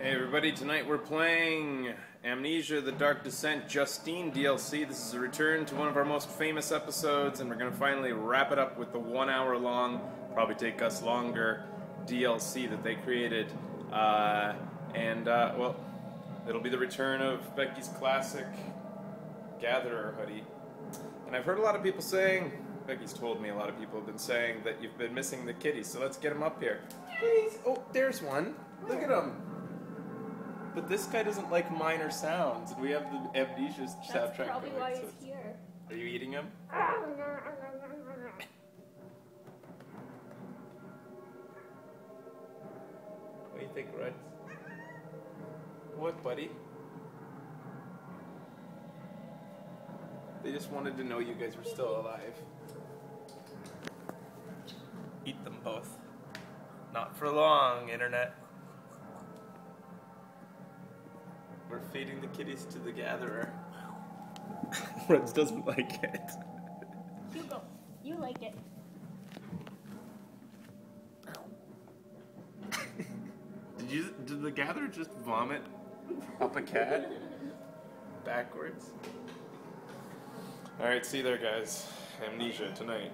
Hey everybody, tonight we're playing Amnesia The Dark Descent Justine DLC. This is a return to one of our most famous episodes, and we're going to finally wrap it up with the one hour long, probably take us longer, DLC that they created. Uh, and, uh, well, it'll be the return of Becky's classic Gatherer hoodie. And I've heard a lot of people saying, Becky's told me a lot of people have been saying that you've been missing the kitties, so let's get them up here. Kitties! Oh, there's one. Look at him. But this guy doesn't like minor sounds, and we have the amnesia That's soundtrack probably going, why he's here. Are you eating him? What do you think, Ruds? What, buddy? They just wanted to know you guys were still alive. Eat them both. Not for long, Internet. We're feeding the kitties to the gatherer. Ruds doesn't like it. Hugo, you like it. Did you? Did the gatherer just vomit up a cat backwards? All right, see you there, guys. Amnesia tonight.